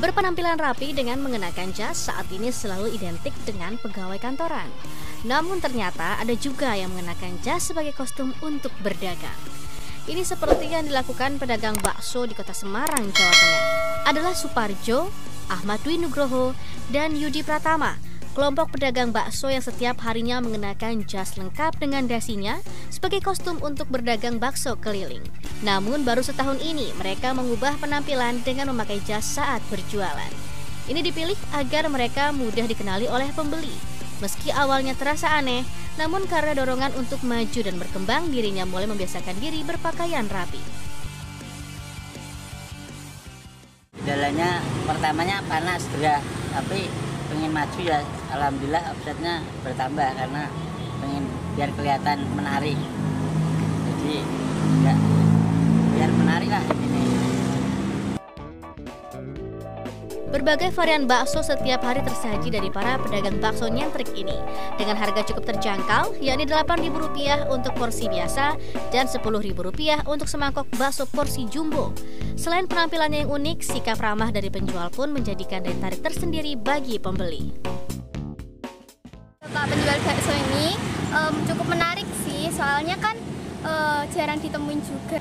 Berpenampilan rapi dengan mengenakan jas saat ini selalu identik dengan pegawai kantoran. Namun ternyata ada juga yang mengenakan jas sebagai kostum untuk berdagang. Ini seperti yang dilakukan pedagang bakso di kota Semarang, Jawa Tengah. Adalah Suparjo, Ahmad Dwi Nugroho, dan Yudi Pratama kelompok pedagang bakso yang setiap harinya mengenakan jas lengkap dengan dasinya sebagai kostum untuk berdagang bakso keliling. Namun baru setahun ini mereka mengubah penampilan dengan memakai jas saat berjualan. Ini dipilih agar mereka mudah dikenali oleh pembeli. Meski awalnya terasa aneh, namun karena dorongan untuk maju dan berkembang, dirinya mulai membiasakan diri berpakaian rapi. Jalannya pertamanya panas gerah, tapi pengen maju ya alhamdulillah offsetnya bertambah karena pengen biar kelihatan menarik. Jadi ya biar menarik lah ini. Berbagai varian bakso setiap hari tersaji dari para pedagang bakso nyentrik ini. Dengan harga cukup terjangkau yakni Rp8.000 untuk porsi biasa dan Rp10.000 untuk semangkok bakso porsi jumbo. Selain penampilannya yang unik, sikap ramah dari penjual pun menjadikan daya tarik tersendiri bagi pembeli. Pak penjual bakso ini um, cukup menarik sih, soalnya kan uh, jarang ditemuin juga,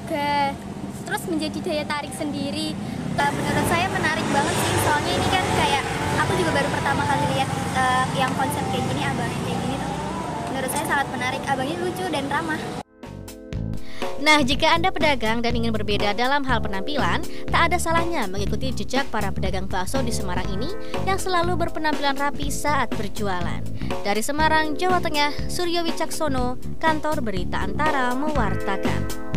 terus menjadi daya tarik sendiri. Uh, menurut saya menarik banget sih. Soalnya ini kan kayak aku juga baru pertama kali lihat uh, yang konsep kayak gini abangnya kayak gini tuh. Menurut saya sangat menarik abangnya lucu dan ramah Nah, jika Anda pedagang dan ingin berbeda dalam hal penampilan, tak ada salahnya mengikuti jejak para pedagang bakso di Semarang ini yang selalu berpenampilan rapi saat berjualan. Dari Semarang, Jawa Tengah, Suryo Wicaksono, Kantor Berita Antara mewartakan.